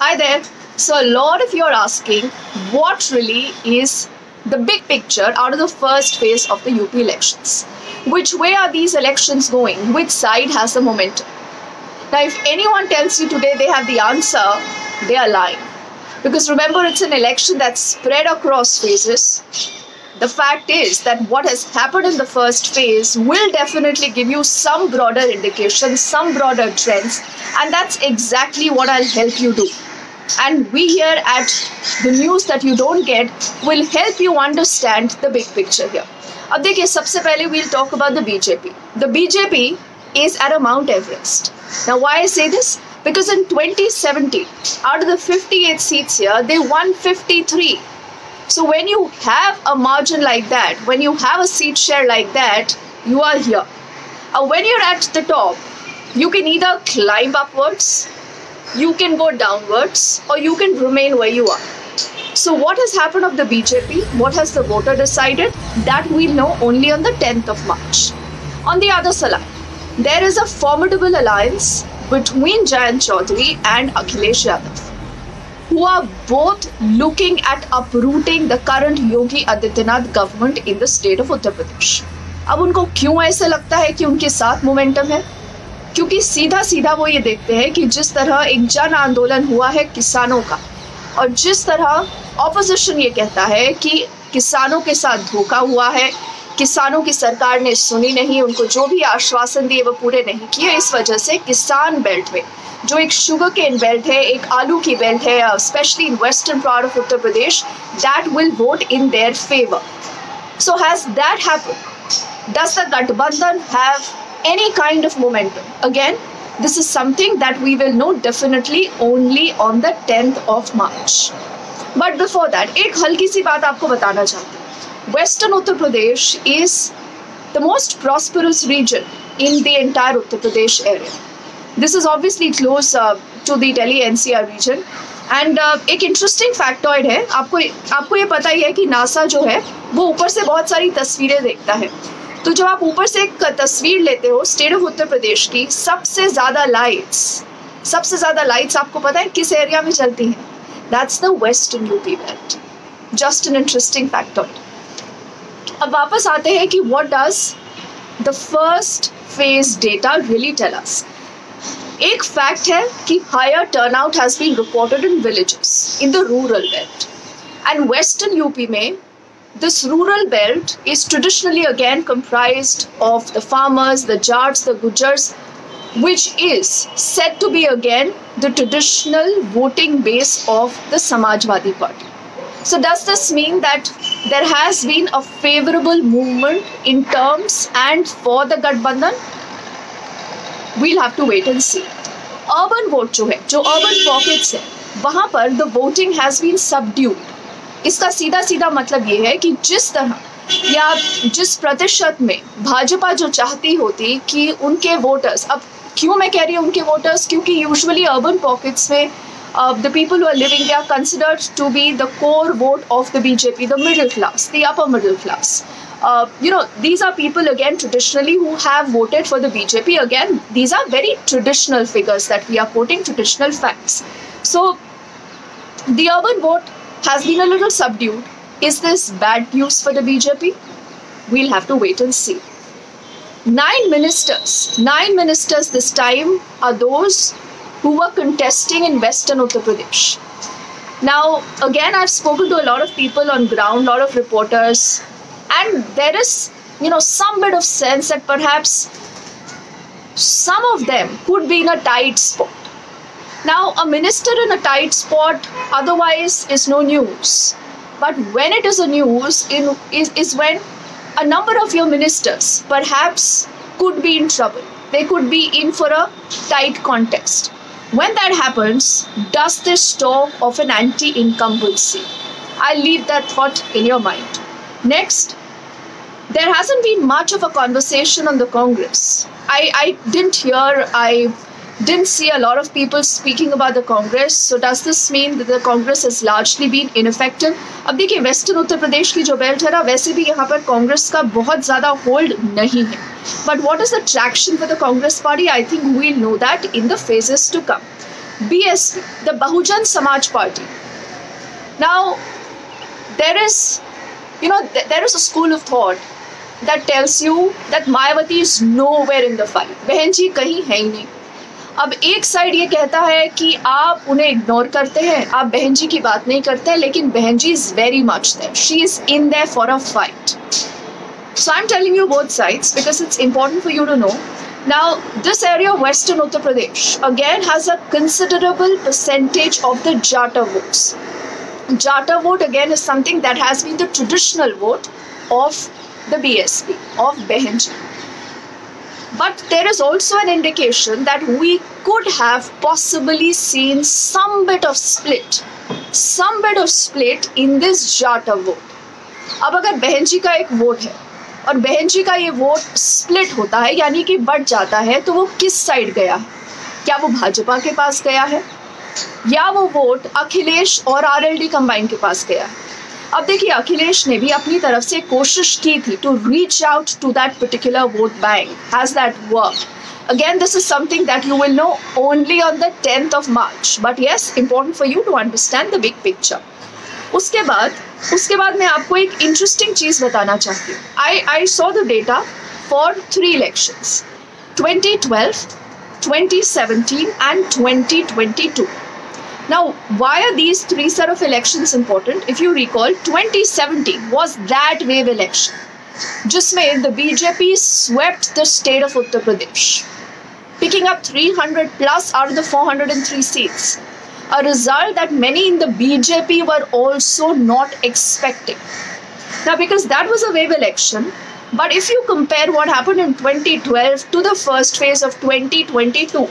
Hi there. So, a lot of you are asking what really is the big picture out of the first phase of the UP elections. Which way are these elections going? Which side has the momentum? Now, if anyone tells you today they have the answer, they are lying. Because remember, it's an election that's spread across phases. The fact is that what has happened in the first phase will definitely give you some broader indications, some broader trends, and that's exactly what I'll help you do And we here at the news that you don't get will help you understand the big picture here. अब देखिए सबसे पहले we'll talk about the BJP. The BJP is at a Mount Everest. Now, why I say this? Because in 2017, out of the 58 seats here, they won 53. So when you have a margin like that, when you have a seat share like that, you are here. And when you're at the top, you can either climb upwards, you can go downwards, or you can remain where you are. So what has happened of the BJP? What has the voter decided? That we'll know only on the 10th of March. On the other side, there is a formidable alliance between Jayant Chaudhary and Akhilesh Yadav, who are both looking at uprooting the current Yogi Adityanath government in the state of Uttar Pradesh. अब उनको क्यों ऐसा लगता है कि उनके साथ momentum है क्योंकि सीधा सीधा वो ये देखते हैं कि जिस तरह एक जन आंदोलन हुआ है किसानों का, और जिस तरह ऑपोजिशन ये कहता है कि किसानों के साथ धोखा हुआ है, किसानों की सरकार ने सुनी नहीं, उनको जो भी आश्वासन दिए वो पूरे नहीं किए, इस वजह से किसान बेल्ट में, जो एक शुगर केन बेल्ट है, एक आलू की बेल्ट है especially in western part of Uttar Pradesh that will vote in their favour so has that happen does the gathbandhan have any kind of momentum again this is something that we will know definitely only on the 10th of march but before that एक हल्की सी बात आपको बताना चाहती हूँ Western Uttar Pradesh is the most prosperous region in the entire Uttar Pradesh area. This is obviously close uh, to the Delhi NCR region. And uh, एक interesting factoid है आपको आपको ये पता ही है कि नासा जो है वो ऊपर से बहुत सारी तस्वीरें देखता है तो जब आप ऊपर से एक तस्वीर लेते हो, स्टेट ऑफ़ उत्तर प्रदेश की सबसे ज़्यादा लाइट्स सबसे ज़्यादा लाइट्स आपको पता है किस एरिया में चलती हैं? That's the western UP belt just an interesting factoid अब वापस आते हैं कि what does the first phase data really tell us एक फैक्ट है कि higher turnout has been reported in villages in the rural belt and western UP में This rural belt is traditionally again comprised of the farmers, the Jats, the Gujars, which is said to be again the traditional voting base of the Samajwadi Party. So, does this mean that there has been a favorable movement in terms and for the Gathbandhan? We'll have to wait and see. Urban vote जो है, जो urban pockets है, the voting has been subdued. इसका सीधा सीधा मतलब ये है कि जिस तरह या जिस प्रतिशत में भाजपा जो चाहती होती कि उनके वोटर्स अब क्यों मैं कह रही हूँ उनके वोटर्स क्योंकि यूजुअली अर्बन पॉकेट्स में the people are living they are considered to be the core vote of the BJP the middle class the upper middle class you know these are people again traditionally who have voted for the BJP again these are very traditional figures that we are quoting traditional facts so the urban vote has been a little subdued. Is this bad news for the BJP? We'll have to wait and see. Nine ministers, nine ministers this time are those who were contesting in Western Uttar Pradesh. Now, again, I've spoken to a lot of people on ground, a lot of reporters, and there is, you know, some bit of sense that perhaps some of them could be in a tight spot. Now, a minister in a tight spot otherwise is no news. But when it is a news, in, is, is when a number of your ministers perhaps could be in trouble. They could be in for a tight contest. When that happens, does this talk of an anti incumbency? I'll leave that thought in your mind. Next, there hasn't been much of a conversation on the Congress. I, I didn't hear, I didn't see a lot of people speaking about the Congress. So does this mean that the Congress has largely been ineffective? अब देखिए western Uttar प्रदेश की जो belt है ना वैसे भी यहाँ पर कांग्रेस का बहुत ज़्यादा होल्ड नहीं है but what is the traction for the Congress party I think we'll no that in the phases to come BSP, the Bahujan Samaj Party. Now, there is, you know, th- there is a school of thought that tells you that Mayawati is nowhere in the fight. बहन जी कहीं है ही नहीं अब एक side ये कहता है कि आप उन्हें इग्नोर करते हैं आप बहन जी की बात नहीं करते हैं लेकिन Behen ji is very much there she is in there for a fight so I am telling you both sides because it's important for you to know Now, this area of Western Uttar Pradesh again has a considerable percentage of the Jata votes. Jata vote again is something that has been the traditional vote of the BSP, of Behenji. But there is also an indication that we could have possibly seen some bit of split, some bit of split in this Jata vote. अब अगर बहन जी का एक vote है और बहन जी का ये वोट स्प्लिट होता है यानी कि बढ़ जाता है तो वो किस साइड गया है क्या वो भाजपा के पास गया है या वो वोट अखिलेश और आरएलडी कंबाइन के पास गया है अब देखिए अखिलेश ने भी अपनी तरफ़ से कोशिश की थी to reach out to that particular vote bank has that work again this is something that you will know only on the tenth of March but yes important for you to understand the big picture उसके बाद उसके बाद मैं आपको एक interesting चीज़ बताना चाहती हूँ। I I so the data for three elections 2012, 2017 and 2022 now why are these three set of elections important if you recall 2017 was that wave election जिसमें the BJP swept the state of Uttar Pradesh picking up 300 plus out of the 403 seats a result that many in the BJP were also not expecting. Now, because that was a wave election, but if you compare what happened in 2012 to the first phase of 2022,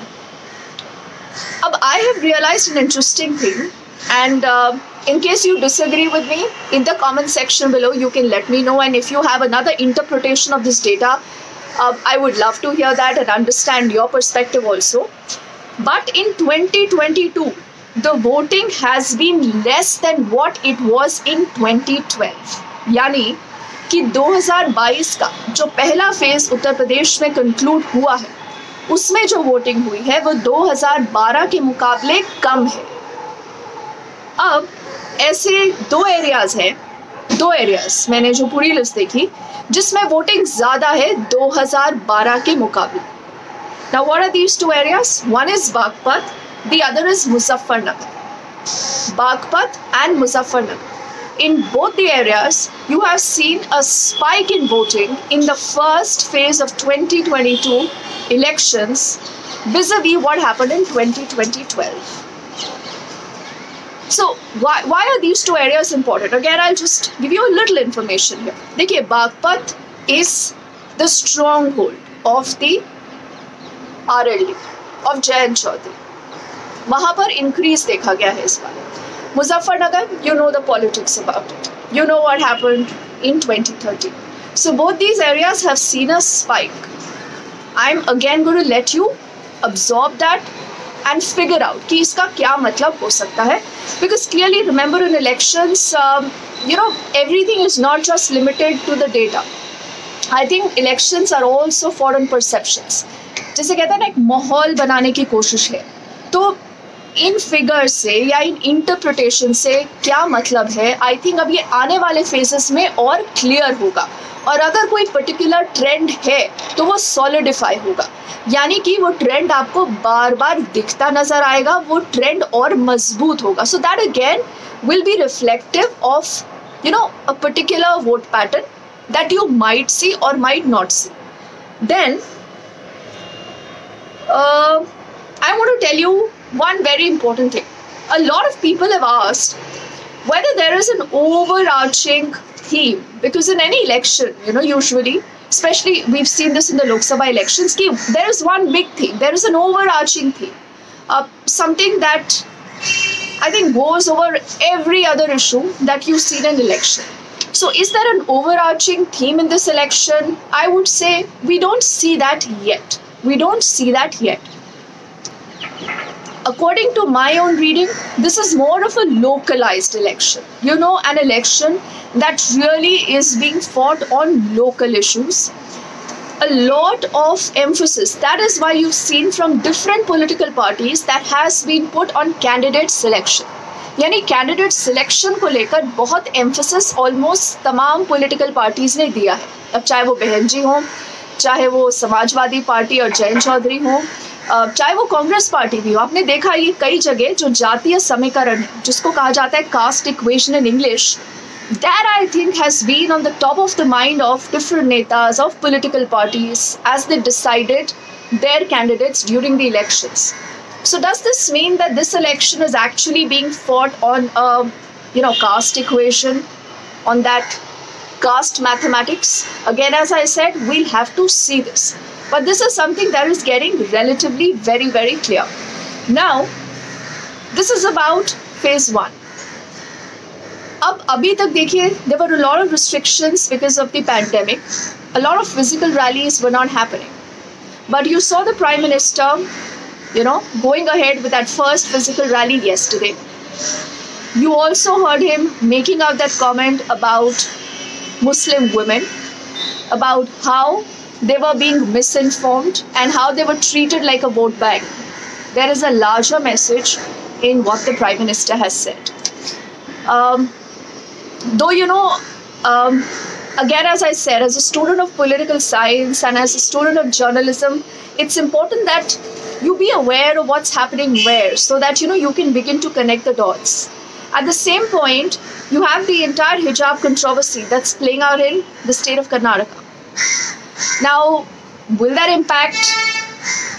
अब I have realized an interesting thing, and uh, in case you disagree with me, in the comment section below, you can let me know. And if you have another interpretation of this data, uh, I would love to hear that and understand your perspective also. But in 2022, the voting has been less than what it was in 2012 यानी कि 2022 का जो पहला phase Uttar Pradesh में conclude हुआ है उसमें जो वोटिंग हुई है, वो 2012 के मुकाबले कम है। अब ऐसे दो एरियाज़ हैं, दो एरियाज़ मैंने जो पूरी लिस्ट देखी, जिसमें वोटिंग ज़्यादा है 2012 के मुकाबले। Now what are these two areas one is Baghpat the other is Muzaffarnagar Baghpat and Muzaffarnagar In both the areas, you have seen a spike in voting in the first phase of 2022 elections vis a vis what happened in 2012. So, why, why are these two areas important? Again, I'll just give you a little information here. देखिए Bagpat is the stronghold of the RLD of Jayan Chaudhary. वहां पर increase देखा गया है इस बार Muzaffarnagar you know the politics about it you know what happened in 2013 so both these areas have seen a spike i'm again going to let you absorb that and figure out कि इसका क्या मतलब हो सकता है because clearly remember in elections um, you know everything is not just limited to the data I think elections are also foreign perceptions जैसे कहते हैं ना एक माहौल बनाने की कोशिश है तो इन फिगर से या इन इंटरप्रिटेशन से क्या मतलब है? आई थिंक अब ये आने वाले फेजेस में और क्लियर होगा। और अगर कोई पर्टिकुलर ट्रेंड है तो वो सॉलिडिफाई होगा। यानी कि वो ट्रेंड आपको बार बार दिखता नज़र आएगा, वो ट्रेंड और मज़बूत होगा। So that again will be reflective of you know a particular vote pattern that you might see और might not see then I want to tell you one very important thing. A lot of people have asked whether there is an overarching theme because in any election, you know, usually, especially we've seen this in the Lok Sabha elections, there is one big theme. There is an overarching theme, uh, something that I think goes over every other issue that you see in an election. So, is there an overarching theme in this election? I would say we don't see that yet. We don't see that yet According to my own reading, this is more of a localized election. You know, an election that really is being fought on local issues. a lot of emphasis that is why you've seen from different political parties that has been put on candidate selection यानी candidate selection को लेकर बहुत emphasis almost तमाम political parties ने दिया है अब चाहे वो बहन जी हों चाहे वो समाजवादी पार्टी और जयंत चौधरी हों चाहे वो कांग्रेस पार्टी भी हो, आपने देखा ये कई जगह जो जातीय समीकरण है, जिसको कहा जाता है caste equation in English that I think has been on the top of the mind of different नेताज of political parties as they decided their candidates during the election so does this mean that this election is actually being fought on you know caste equation on that caste mathematics again as I said we'll have to see this But this is something that is getting relatively very, very clear. Now, this is about phase one. अब अभी तक देखिए देर were lot of restrictions because of the pandemic a lot of physical rallies were not happening but you saw the prime minister you know going ahead with that first physical rally yesterday you also heard him making out that comment about muslim women about how they were being misinformed and how they were treated like a vote bank. There is a larger message in what the prime minister has said. Um, though you know um, again as i said as a student of political science and as a student of journalism it's important that you be aware of what's happening where so that you know you can begin to connect the dots. At the same point you have the entire hijab controversy that's playing out in the state of karnataka now will that impact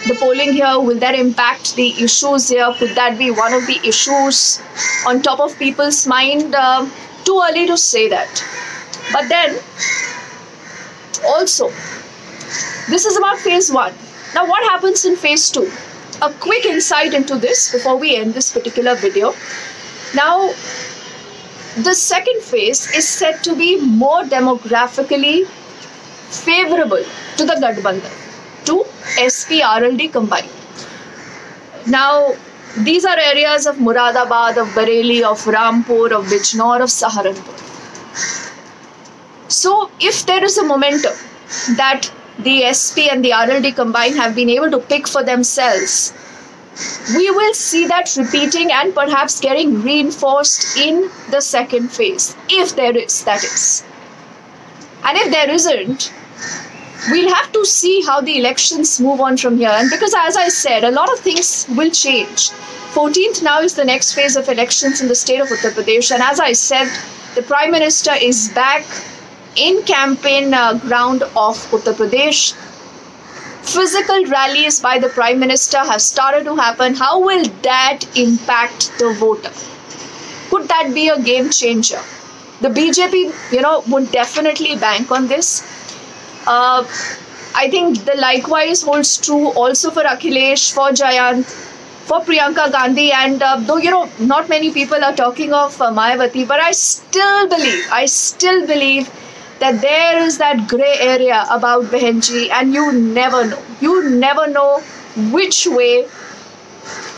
the polling here will that impact the issues here could that be one of the issues on top of people's mind uh, too early to say that. But then, also, this is about phase one. Now, what happens in phase two? A quick insight into this before we end this particular video. Now, the second phase is said to be more demographically favorable to the Gathbandhan, to SPRLD combined. Now, these are areas of Moradabad, of Bareilly, of Rampur, of Bijnor, of Saharanpur. So, if there is a momentum that the SP and the RLD combined have been able to pick for themselves, we will see that repeating and perhaps getting reinforced in the second phase, if there is, that is. And if there isn't, we'll have to see how the elections move on from here. And because, as I said, a lot of things will change. 14th now is the next phase of elections in the state of Uttar Pradesh. And as I said, the Prime Minister is back in campaign uh, ground of Uttar Pradesh. Physical rallies by the Prime Minister have started to happen. How will that impact the voter? Could that be a game changer? The BJP, you know, would definitely bank on this uh, I think the likewise holds true also for Akhilesh, for Jayant, for Priyanka Gandhi, and uh, though you know not many people are talking of uh, Mayawati, but I still believe, I still believe that there is that grey area about Behenji, and you never know, you never know which way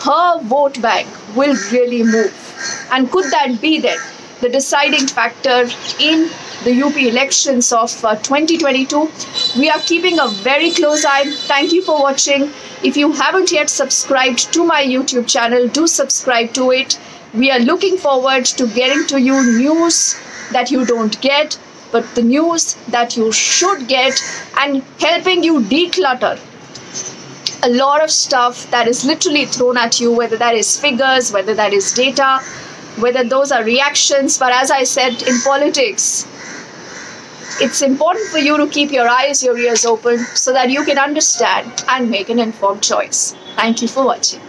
her vote bank will really move, and could that be then the deciding factor in the UP elections of uh, 2022. We are keeping a very close eye. Thank you for watching. If you haven't yet subscribed to my YouTube channel, do subscribe to it. We are looking forward to getting to you news that you don't get, but the news that you should get and helping you declutter a lot of stuff that is literally thrown at you, whether that is figures, whether that is data, whether those are reactions. But as I said in politics, it's important for you to keep your eyes, your ears open so that you can understand and make an informed choice. Thank you for watching.